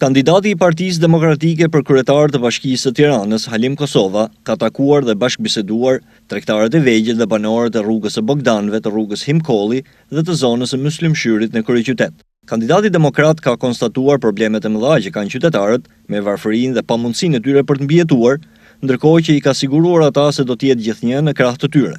Kandidati i Partisë Demokratike për kryetar të Bashkisë së Tiranës, Halim Kosova, ka takuar dhe bashkëbiseduar tregtarët e vegjël dhe banorët e Rrugës së Bogdanëve të Rrugës Him Kolli dhe të zonës së Myslym Shyrit në kryeqytet. Kandidati demokrat ka konstatuar problemet e mëdha që kanë qytetarët me varfërinë dhe pamundësinë e tyre për të mbijetuar, ndërkohë që i ka siguruar ata se do të jetë gjithnjë në krah të tyre.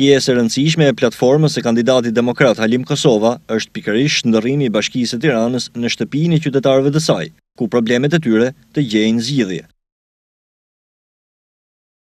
Pjesë e rëndësishme e platformës së kandidatit demokrat Halim Kosova është pikërisht shndërrimi i Bashkisë së Tiranës në shtëpinë e qytetarëve të saj, ku problemet e tyre të gjejnë zgjidhje.